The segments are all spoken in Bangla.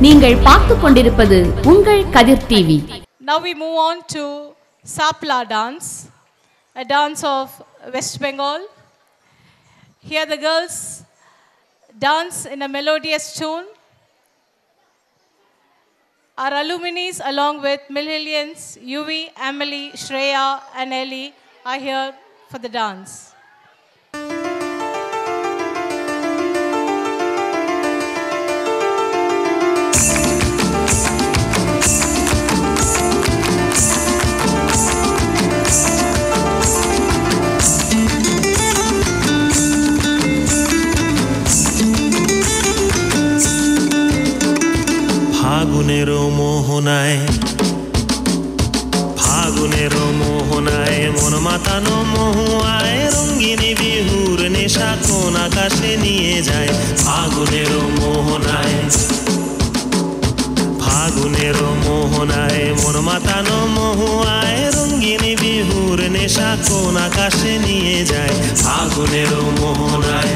நீங்கள் பார்த்துக் கொண்டிருப்பது உங்கள் Kathir TV Now we move on to Sapla dance, a dance of West Bengal. Here the girls dance in a melodious tune. Our alumni, along with millions, Yuvi, Emily, Shreya, and Ellie, are here for the dance. ফাগুনের মোহনায় ফাগুনের মোহনায় মন মাতানো মহুয়ায় রঙ্গিনী বিহুর নেশা কোন আকাশে নিয়ে যায়। ফাগুনের মোহনায় ফাগুনের মোহনায় মন মাতানো মহুয়ায় রঙ্গিনী বিহুর নেশা কোন আকাশে নিয়ে যায়। ফাগুনের মোহনায়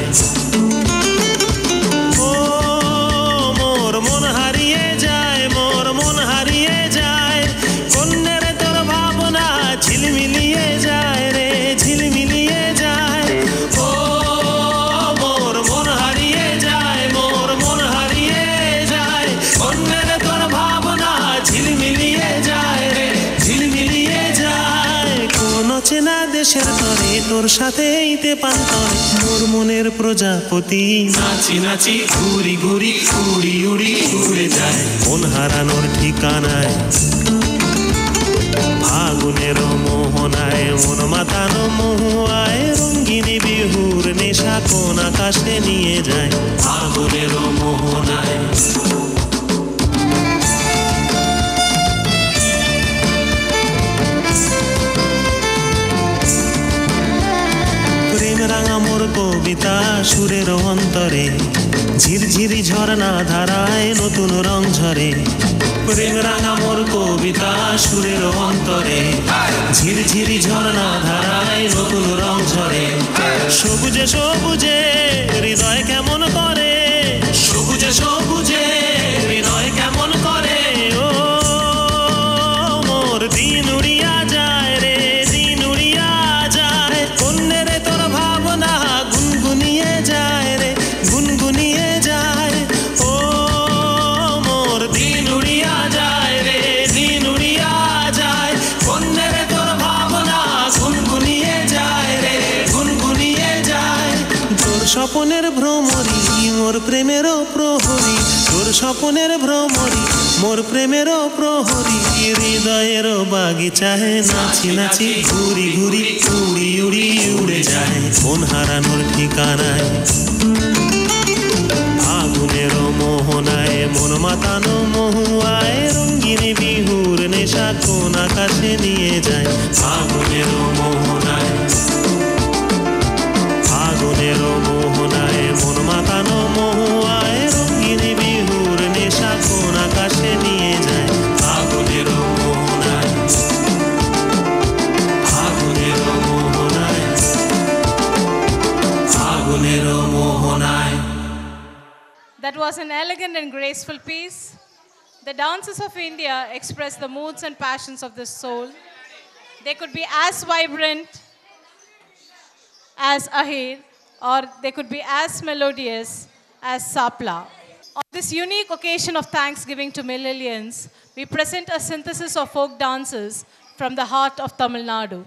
দেশের তরে তোর সাথে ইতে পান্তরে মোর মনের প্রজাপতি। নাচি নাচি ঘুরি ঘুরি উড়ি উড়ি উড়ে যায়। মন হারানোর ঠিকানায় ফাগুনের মোহনায় মন মাতানো মহুয়ায় রঙ্গিনী বিহুর নেশা কোন আকাশে নিয়ে যায়। ফাগুনের মোহনায়। মোর কবিতা সুরের অন্তরে। ঝিরঝিরি ঝর্ণা ধারায় নতুন রং ঝরে। প্রেম রাঙা মোর কবিতা সুরের অন্তরে। ঝিরঝিরি ঝর্ণা ধারায় নতুন রং ঝরে। সবুজে সবুজে হৃদয় কেমন করে স্বপনের ভ্রমরি মোর প্রেমেরও প্রহরী। তোর স্বপনের ভ্রমরি মোর প্রেমেরও প্রহরী। হৃদয়ের বাগিচায় নাচি নাচি ঘুরি ঘুরি, উড়ি উড়ি উড়ে যায়। মন হারানোর ঠিকানায়, আগুনের মোহনায়, মন মাতানো মহুয়ায় রঙ্গিনী বিহুর নেশা কোন আকাশে নিয়ে যায়। আগুনের মোহনায় That was an elegant and graceful piece. The dances of India express the moods and passions of the soul. They could be as vibrant as Ahir, or they could be as melodious as Sapla. On this unique occasion of Thanksgiving to millions, we present a synthesis of folk dances from the heart of Tamil Nadu.